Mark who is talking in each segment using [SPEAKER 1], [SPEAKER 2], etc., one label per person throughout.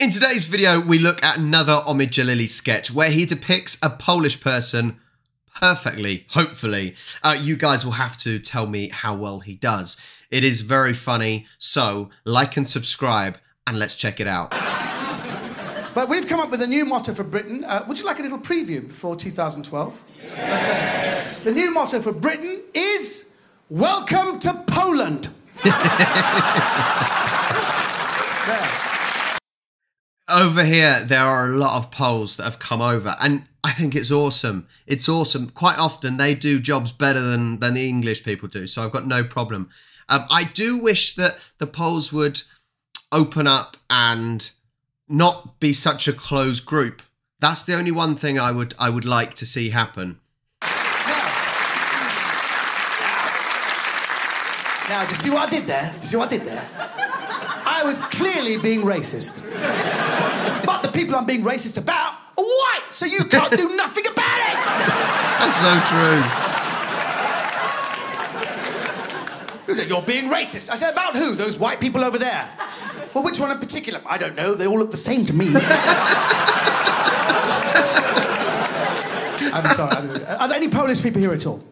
[SPEAKER 1] In today's video, we look at another Omid Djalili sketch where he depicts a Polish person perfectly, hopefully. Uh, you guys will have to tell me how well he does. It is very funny, so like and subscribe and let's check it out.
[SPEAKER 2] But we've come up with a new motto for Britain. Uh, would you like a little preview before 2012? Yes. The new motto for Britain is Welcome to Poland.
[SPEAKER 1] over here there are a lot of Poles that have come over and I think it's awesome. It's awesome. Quite often they do jobs better than than the English people do, so I've got no problem. Um, I do wish that the Poles would open up and not be such a closed group. That's the only one thing I would I would like to see happen.
[SPEAKER 2] Now, do you see what I did there? Do you see what I did there? I was clearly being racist. People I'm being racist about are white, so you can't do nothing about it.
[SPEAKER 1] That's so true.
[SPEAKER 2] Who said you're being racist? I said, about who? Those white people over there. Well, which one in particular? I don't know. They all look the same to me. I'm sorry. Are there any Polish people here at all?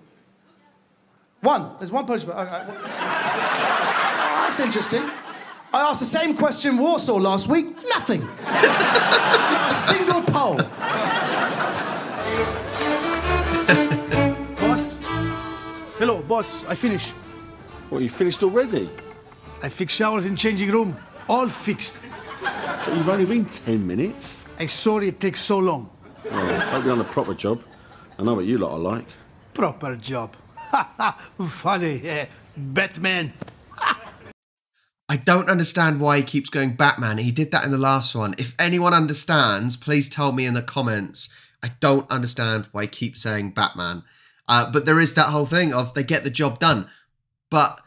[SPEAKER 2] One. There's one Polish. Uh, uh, okay. Oh, that's interesting. I asked the same question Warsaw last week. Nothing. Not a single Pole.
[SPEAKER 3] Boss? Hello, boss. I finished.
[SPEAKER 4] What, you finished already?
[SPEAKER 3] I fixed showers in changing room. All fixed.
[SPEAKER 4] But you've only been 10 minutes.
[SPEAKER 3] I'm sorry it takes so long.
[SPEAKER 4] Oh, hope you're on a proper job. I know what you lot are like.
[SPEAKER 3] Proper job. Ha ha! Funny, yeah. Batman.
[SPEAKER 1] I don't understand why he keeps going Batman. He did that in the last one. If anyone understands, please tell me in the comments. I don't understand why he keeps saying Batman. Uh, but there is that whole thing of they get the job done. But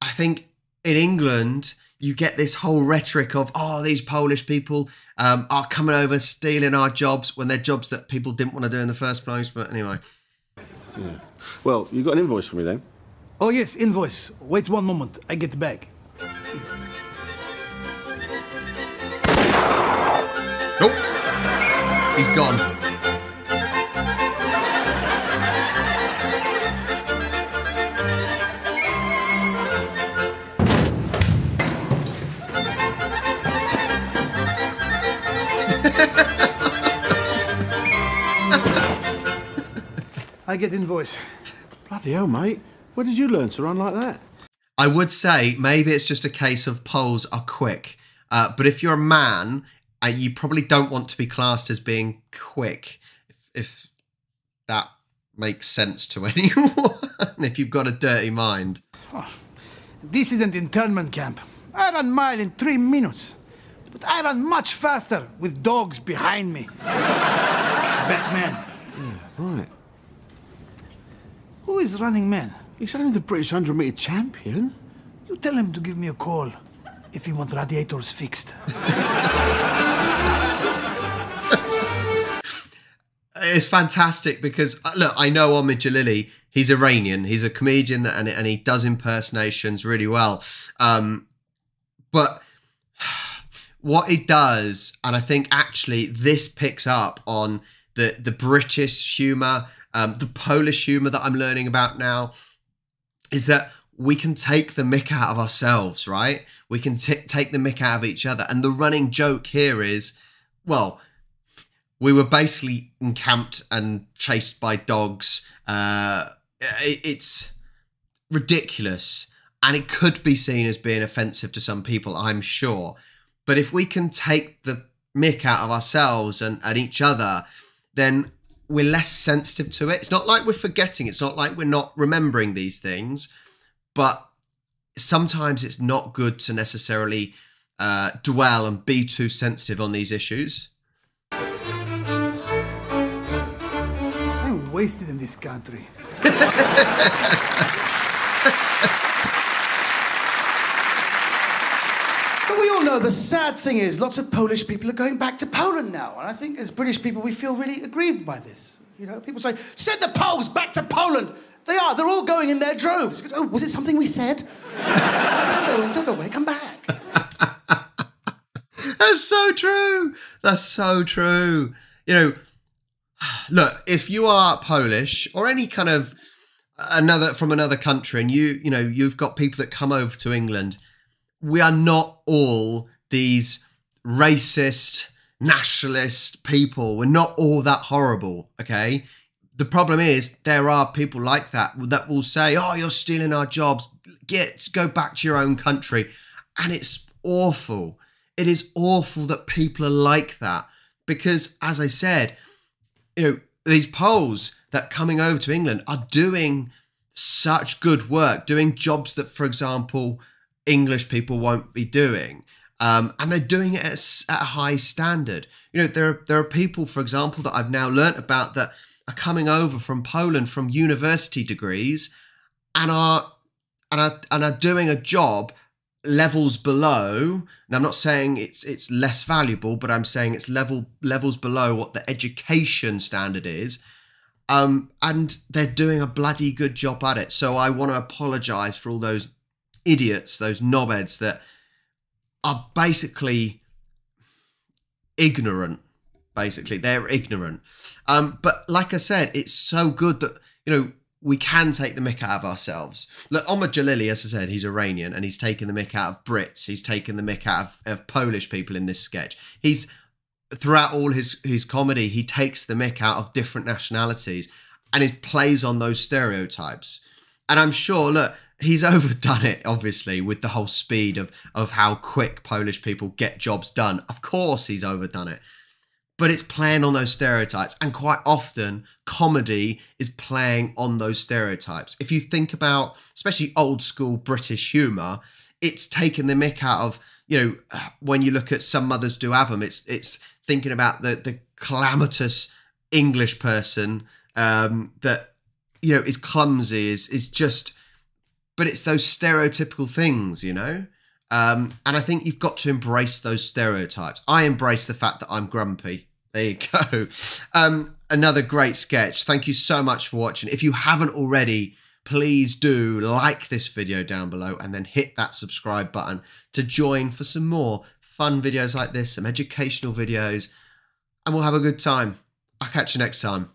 [SPEAKER 1] I think in England, you get this whole rhetoric of, oh, these Polish people um, are coming over stealing our jobs when they're jobs that people didn't want to do in the first place. But anyway.
[SPEAKER 4] Yeah. Well, you got an invoice for me then?
[SPEAKER 3] Oh, yes, invoice. Wait one moment. I get the bag.
[SPEAKER 1] Oh, he's gone.
[SPEAKER 3] I get invoice.
[SPEAKER 4] Bloody hell, mate. Where did you learn to run like that?
[SPEAKER 1] I would say maybe it's just a case of Poles are quick. Uh, but if you're a man, uh, you probably don't want to be classed as being quick, if, if that makes sense to anyone, if you've got a dirty mind.
[SPEAKER 3] Oh, this isn't internment camp. I run mile in three minutes. But I run much faster with dogs behind me. Batman.
[SPEAKER 4] Yeah, right.
[SPEAKER 3] Who is running man?
[SPEAKER 4] He's only the British 100 metre champion.
[SPEAKER 3] You tell him to give me a call if he wants radiators fixed.
[SPEAKER 1] it's fantastic because uh, look, I know Omid Djalili. He's Iranian. He's a comedian and and he does impersonations really well. Um, but what he does, and I think actually this picks up on the the British humour, um, the Polish humour that I'm learning about now, is that we can take the mick out of ourselves, right? We can take the mick out of each other. And the running joke here is, well, we were basically encamped and chased by dogs. Uh, it, it's ridiculous. And it could be seen as being offensive to some people, I'm sure. But if we can take the mick out of ourselves and, and each other, then we're less sensitive to it. It's not like we're forgetting, it's not like we're not remembering these things but sometimes it's not good to necessarily uh, dwell and be too sensitive on these issues.
[SPEAKER 3] Wasted in this country.
[SPEAKER 2] But we all know the sad thing is lots of Polish people are going back to Poland now. And I think as British people, we feel really aggrieved by this. You know, people say, send the Poles back to Poland. They are. They're all going in their droves. Oh, was it something we said? no, don't go away. Come back.
[SPEAKER 1] That's so true. That's so true. You know, look, if you are Polish or any kind of another from another country and you, you know, you've got people that come over to England, we are not all these racist, nationalist people. We're not all that horrible, okay? The problem is there are people like that that will say, "Oh, you're stealing our jobs. Get go back to your own country." And it's awful. It is awful that people are like that because as I said, you know, these Poles that coming over to England are doing such good work, doing jobs that, for example, English people won't be doing. Um, and they're doing it at a, at a high standard. You know, there are, there are people, for example, that I've now learnt about that are coming over from Poland from university degrees, and are and are and are doing a job levels below. And I'm not saying it's it's less valuable, but I'm saying it's level levels below what the education standard is. Um, and they're doing a bloody good job at it. So I want to apologise for all those idiots, those knobheads that are basically ignorant. Basically, they're ignorant. Um, but like I said, it's so good that you know we can take the mick out of ourselves. Look, Omar Djalili, as I said, he's Iranian and he's taken the mick out of Brits. He's taken the mick out of, of Polish people in this sketch. He's throughout all his his comedy, he takes the mick out of different nationalities and it plays on those stereotypes. And I'm sure, look, he's overdone it obviously with the whole speed of of how quick polish people get jobs done of course he's overdone it but it's playing on those stereotypes and quite often comedy is playing on those stereotypes if you think about especially old school british humor it's taking the mick out of you know when you look at some mothers do have them it's it's thinking about the the calamitous english person um that you know is clumsy is is just but it's those stereotypical things, you know? Um, and I think you've got to embrace those stereotypes. I embrace the fact that I'm grumpy. There you go. Um, another great sketch. Thank you so much for watching. If you haven't already, please do like this video down below and then hit that subscribe button to join for some more fun videos like this, some educational videos, and we'll have a good time. I'll catch you next time.